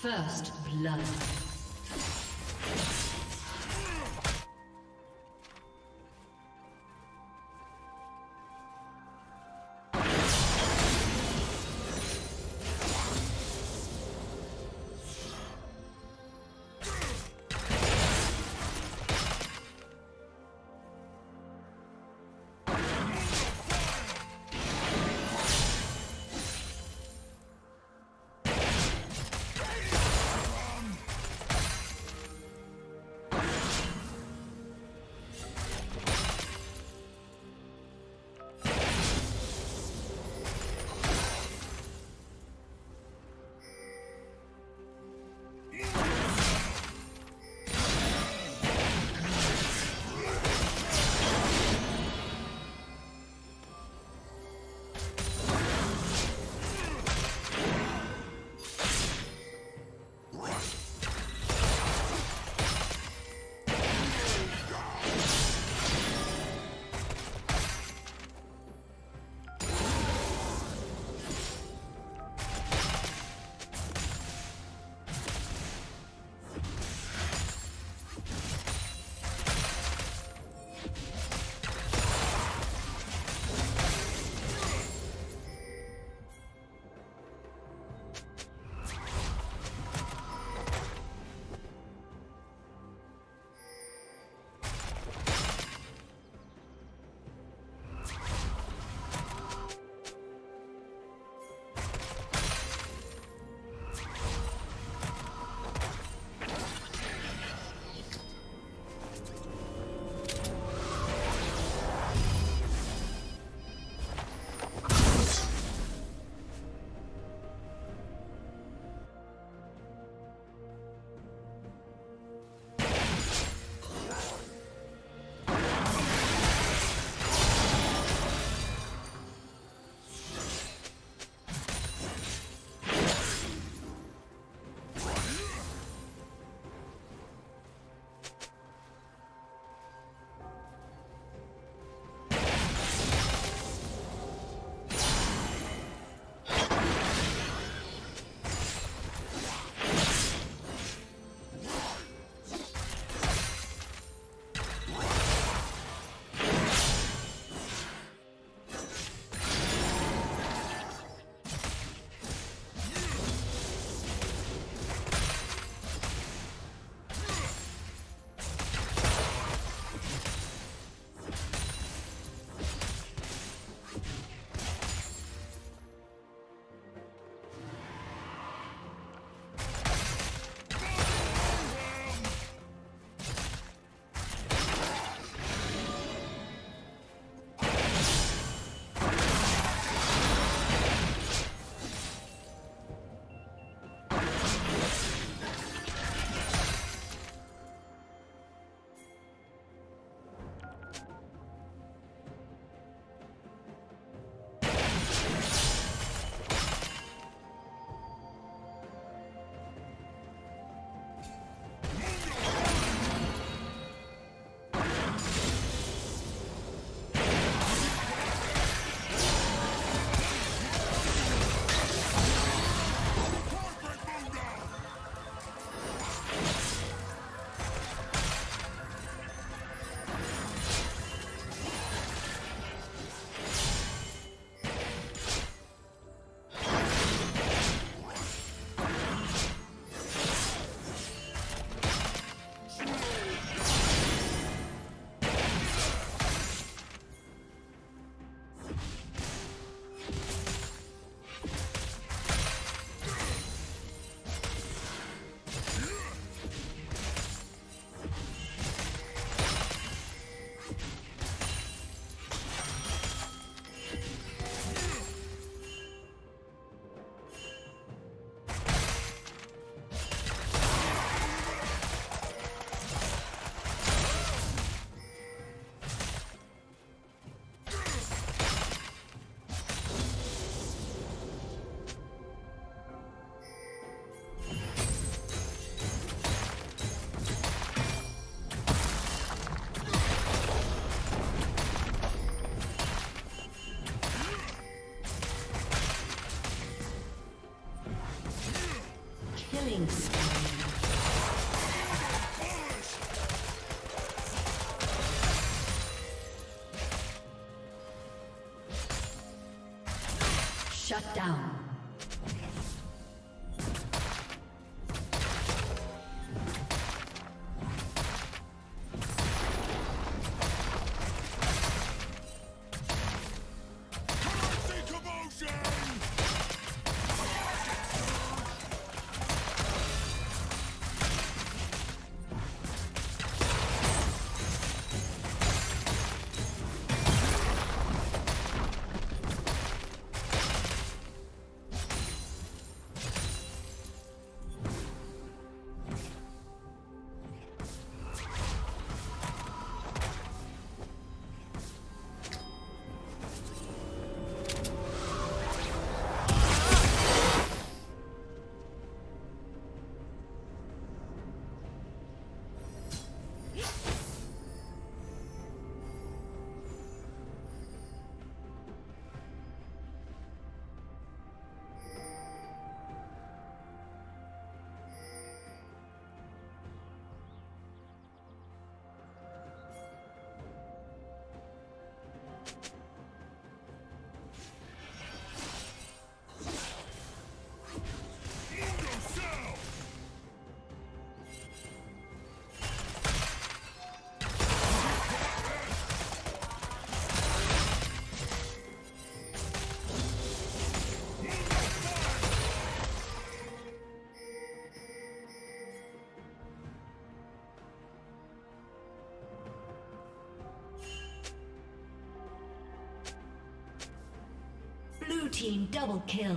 First blood. Killing team double kill.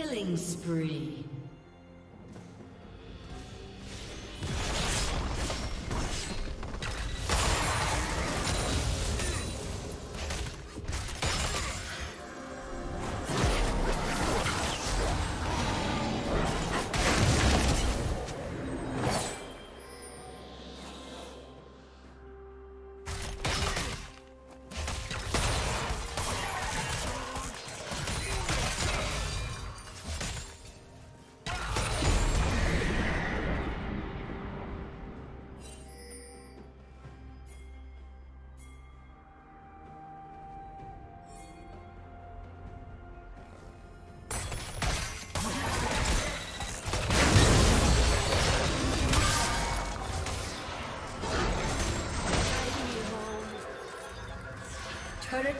Killing spree.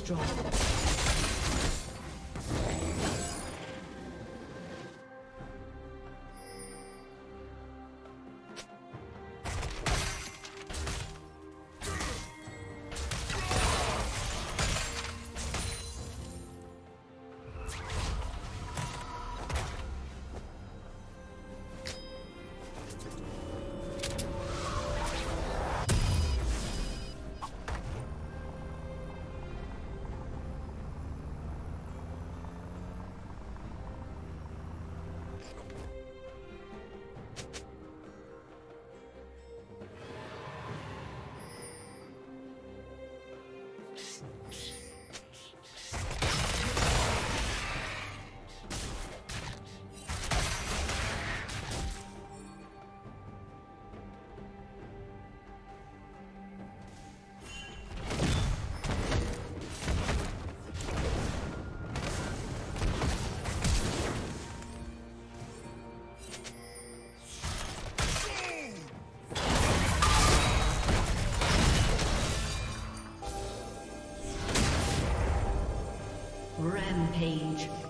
Destroyed. Rampage.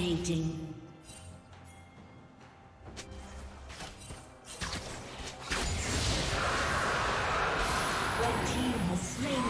Dominating. Red team has slain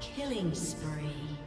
Killing spree.